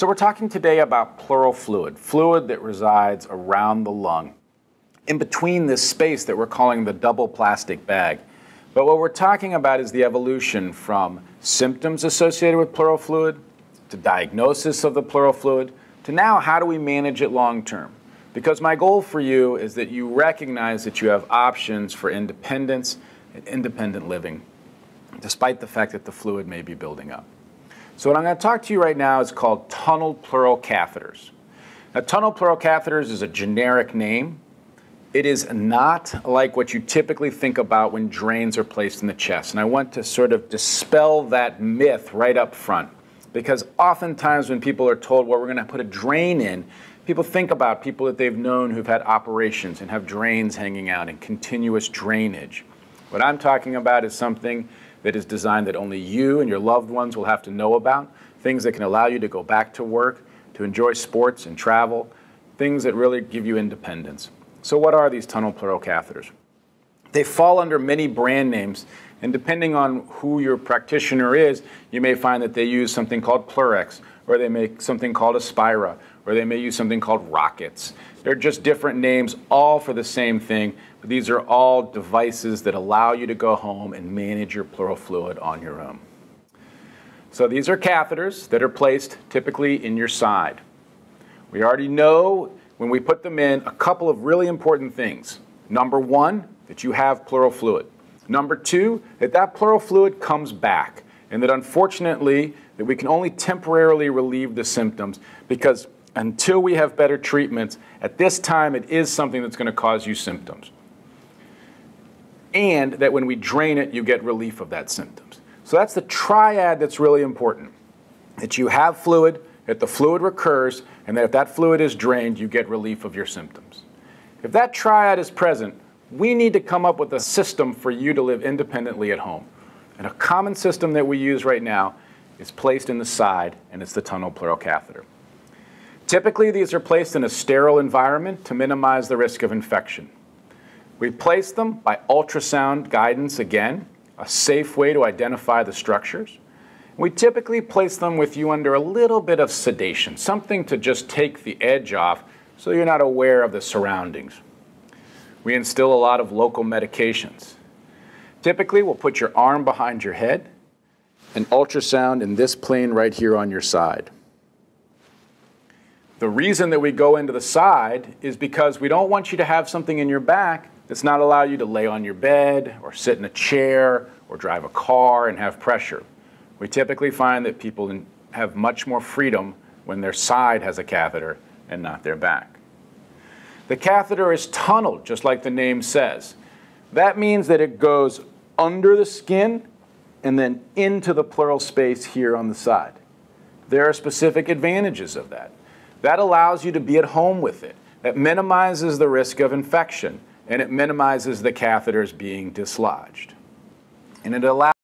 So we're talking today about pleural fluid, fluid that resides around the lung, in between this space that we're calling the double plastic bag. But what we're talking about is the evolution from symptoms associated with pleural fluid to diagnosis of the pleural fluid to now how do we manage it long term. Because my goal for you is that you recognize that you have options for independence and independent living, despite the fact that the fluid may be building up. So what I'm going to talk to you right now is called tunnel pleural catheters. Now, tunneled pleural catheters is a generic name. It is not like what you typically think about when drains are placed in the chest. And I want to sort of dispel that myth right up front. Because oftentimes when people are told, well, we're going to put a drain in, people think about people that they've known who've had operations and have drains hanging out and continuous drainage. What I'm talking about is something that is designed that only you and your loved ones will have to know about, things that can allow you to go back to work, to enjoy sports and travel, things that really give you independence. So what are these tunnel pleural catheters? They fall under many brand names, and depending on who your practitioner is, you may find that they use something called PleuRx, or they make something called a Aspira, or they may use something called Rockets. They're just different names, all for the same thing, but these are all devices that allow you to go home and manage your pleural fluid on your own. So these are catheters that are placed typically in your side. We already know when we put them in a couple of really important things. Number one, that you have pleural fluid. Number two, that that pleural fluid comes back and that unfortunately that we can only temporarily relieve the symptoms because until we have better treatments, at this time it is something that's going to cause you symptoms and that when we drain it, you get relief of that symptoms. So that's the triad that's really important. That you have fluid, that the fluid recurs, and that if that fluid is drained, you get relief of your symptoms. If that triad is present, we need to come up with a system for you to live independently at home. And a common system that we use right now is placed in the side, and it's the tunnel pleural catheter. Typically, these are placed in a sterile environment to minimize the risk of infection. We place them by ultrasound guidance again, a safe way to identify the structures. We typically place them with you under a little bit of sedation, something to just take the edge off so you're not aware of the surroundings. We instill a lot of local medications. Typically, we'll put your arm behind your head and ultrasound in this plane right here on your side. The reason that we go into the side is because we don't want you to have something in your back does not allow you to lay on your bed or sit in a chair or drive a car and have pressure. We typically find that people have much more freedom when their side has a catheter and not their back. The catheter is tunneled, just like the name says. That means that it goes under the skin and then into the pleural space here on the side. There are specific advantages of that. That allows you to be at home with it. That minimizes the risk of infection and it minimizes the catheters being dislodged. And it allows